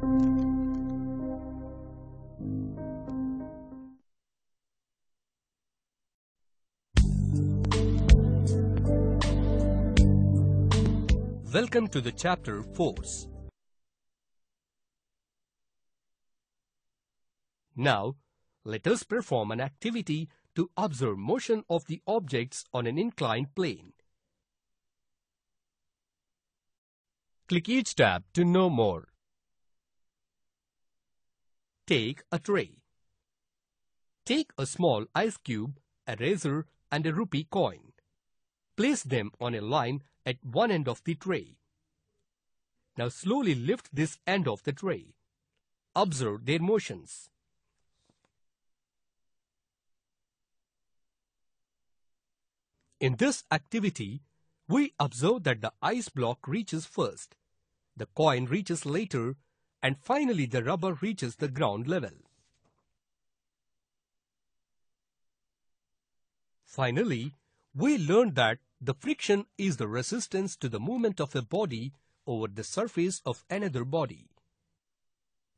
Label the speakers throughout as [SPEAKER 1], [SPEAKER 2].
[SPEAKER 1] Welcome to the chapter Force. Now, let us perform an activity to observe motion of the objects on an inclined plane. Click each tab to know more. Take a tray. Take a small ice cube, a razor and a rupee coin. Place them on a line at one end of the tray. Now slowly lift this end of the tray. Observe their motions. In this activity, we observe that the ice block reaches first, the coin reaches later, and finally the rubber reaches the ground level. Finally, we learned that the friction is the resistance to the movement of a body over the surface of another body.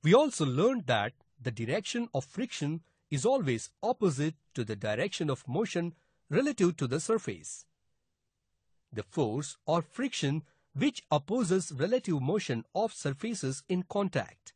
[SPEAKER 1] We also learned that the direction of friction is always opposite to the direction of motion relative to the surface. The force or friction which opposes relative motion of surfaces in contact.